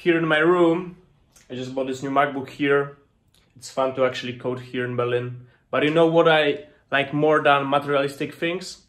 here in my room. I just bought this new MacBook here. It's fun to actually code here in Berlin. But you know what I like more than materialistic things?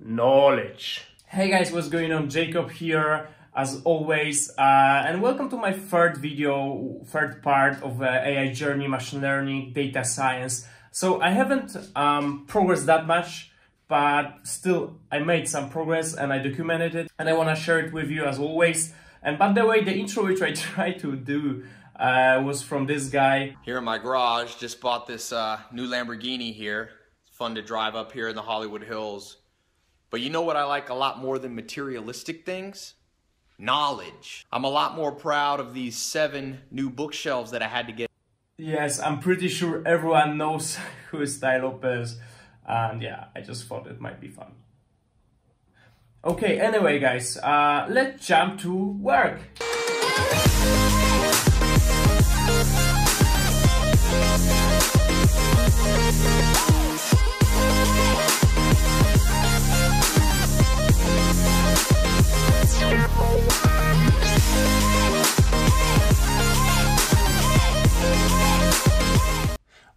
Knowledge. Hey guys, what's going on? Jakob here, as always, uh, and welcome to my third video, third part of uh, AI journey, machine learning, data science. So I haven't um, progressed that much but still I made some progress and I documented it and I want to share it with you as always. And by the way, the intro which I tried to do uh, was from this guy. Here in my garage, just bought this uh, new Lamborghini here. It's fun to drive up here in the Hollywood Hills. But you know what I like a lot more than materialistic things? Knowledge. I'm a lot more proud of these seven new bookshelves that I had to get. Yes, I'm pretty sure everyone knows who is Tai Lopez. And yeah, I just thought it might be fun. Okay, anyway guys, uh, let's jump to work.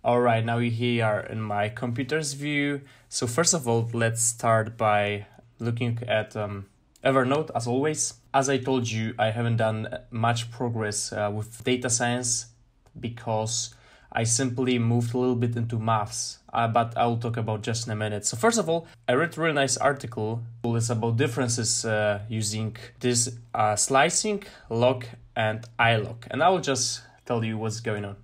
All right, now we here in my computer's view. So first of all, let's start by looking at um, Evernote as always. As I told you, I haven't done much progress uh, with data science because I simply moved a little bit into maths, uh, but I'll talk about just in a minute. So first of all, I read a really nice article. It's about differences uh, using this uh, slicing, loc, and iloc, and I will just tell you what's going on.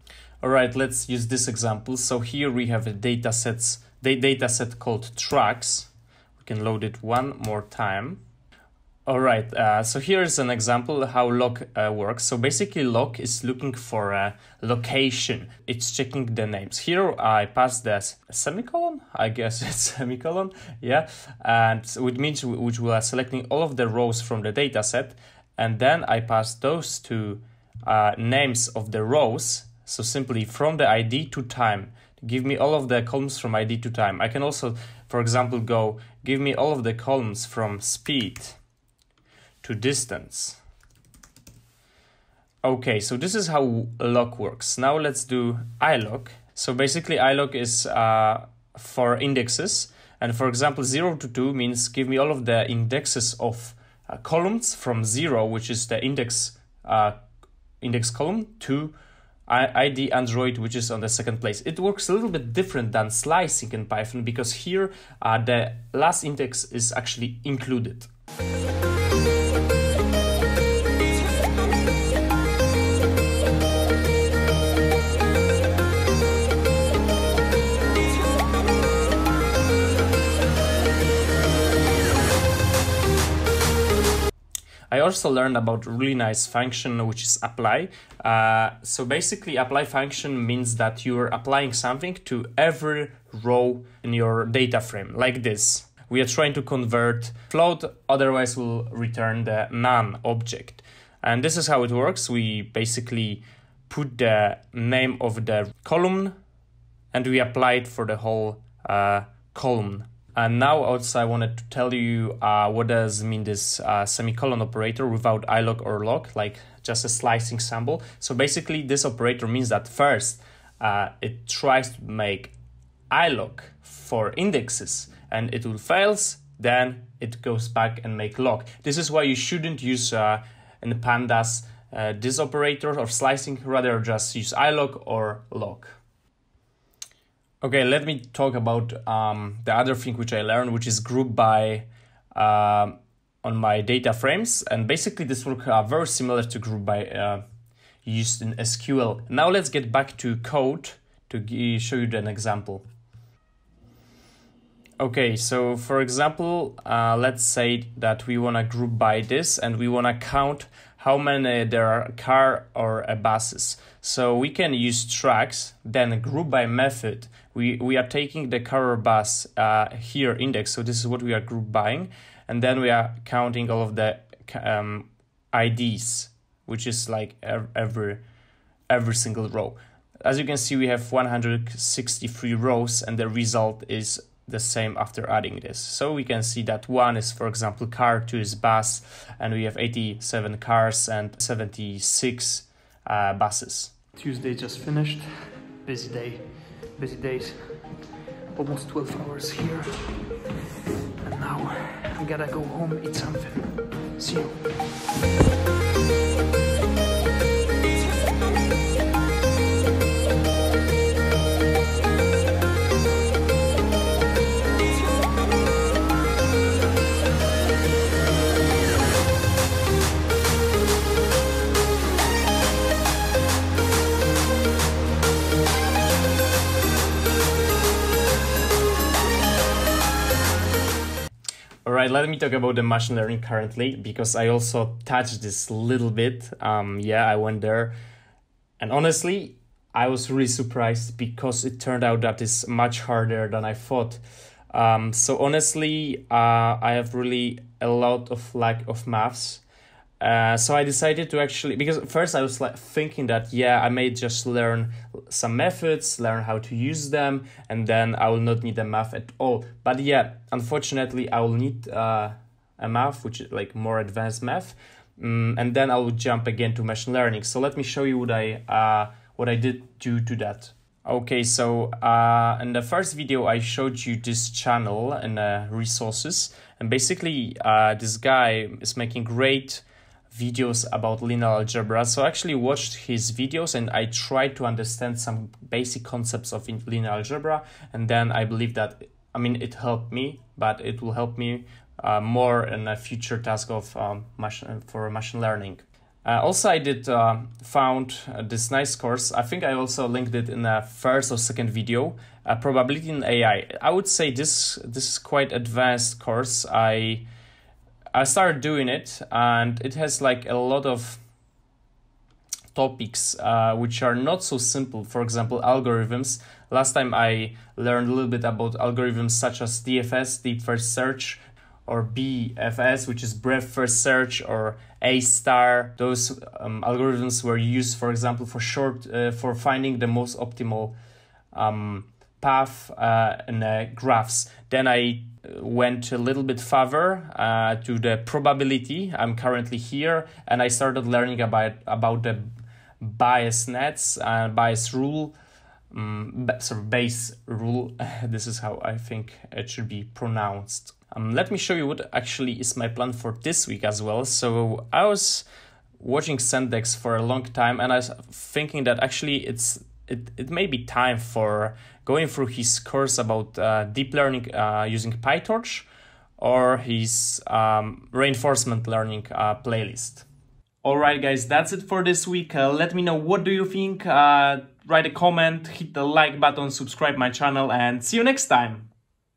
All right, let's use this example. So here we have a data sets, the data set called tracks. We can load it one more time. All right, uh, so here is an example how loc uh, works. So basically loc is looking for a location. It's checking the names. Here I pass the semicolon, I guess it's semicolon, yeah. And which means which we are selecting all of the rows from the data set. And then I pass those two uh, names of the rows so simply from the ID to time, give me all of the columns from ID to time. I can also, for example, go give me all of the columns from speed to distance. Okay, so this is how loc works. Now let's do iloc. So basically iloc is uh, for indexes. And for example, 0 to 2 means give me all of the indexes of uh, columns from 0, which is the index uh, index column, to ID Android, which is on the second place. It works a little bit different than slicing in Python because here uh, the last index is actually included. Also learned about really nice function which is apply. Uh, so basically apply function means that you're applying something to every row in your data frame like this. We are trying to convert float, otherwise we'll return the none object. And this is how it works. We basically put the name of the column and we apply it for the whole uh, column. And now also I wanted to tell you uh, what does mean this uh, semicolon operator without iloc or loc, like just a slicing symbol. So basically this operator means that first uh, it tries to make iloc for indexes and it will fails, then it goes back and make loc. This is why you shouldn't use uh, in pandas uh, this operator of slicing, rather just use iloc or loc. Okay, let me talk about um, the other thing which I learned, which is group by uh, on my data frames. And basically this work uh, very similar to group by uh, used in SQL. Now let's get back to code to show you an example. Okay, so for example, uh, let's say that we want to group by this and we want to count how many there are car or buses. So we can use tracks, then group by method. We, we are taking the car or bus uh, here index. So this is what we are group buying. And then we are counting all of the um, IDs, which is like every, every single row. As you can see, we have 163 rows and the result is the same after adding this. So we can see that one is, for example, car, two is bus, and we have 87 cars and 76 uh, buses. Tuesday just finished. Busy day, busy days. Almost 12 hours here. And now I gotta go home, eat something. See you. Right, let me talk about the machine learning currently because I also touched this little bit. Um, yeah, I went there, and honestly, I was really surprised because it turned out that it's much harder than I thought. Um, so honestly, uh, I have really a lot of lack of maths uh, so I decided to actually because first I was like thinking that yeah I may just learn some methods, learn how to use them, and then I will not need a math at all. But yeah, unfortunately I will need uh, a math which is like more advanced math, um, and then I will jump again to machine learning. So let me show you what I uh, what I did due to that. Okay, so uh, in the first video I showed you this channel and uh, resources, and basically uh, this guy is making great videos about linear algebra. So I actually watched his videos and I tried to understand some basic concepts of linear algebra. And then I believe that, I mean, it helped me, but it will help me uh, more in a future task of um, machine, for machine learning. Uh, also, I did uh, found this nice course. I think I also linked it in the first or second video. Uh, probability in AI. I would say this this is quite advanced course. I I started doing it, and it has like a lot of topics uh, which are not so simple. For example, algorithms. Last time I learned a little bit about algorithms such as DFS, Deep First Search, or BFS, which is Breadth First Search, or A star. Those um, algorithms were used, for example, for short uh, for finding the most optimal um, path uh, in uh, graphs. Then I went a little bit further uh, to the probability. I'm currently here, and I started learning about about the bias nets and Bayes rule. Um, sorry, Bayes rule. this is how I think it should be pronounced. Um, let me show you what actually is my plan for this week as well. So I was watching Sentdex for a long time, and I was thinking that actually it's it, it may be time for going through his course about uh, deep learning uh, using PyTorch or his um, reinforcement learning uh, playlist. Alright guys, that's it for this week. Uh, let me know what do you think. Uh, write a comment, hit the like button, subscribe my channel and see you next time.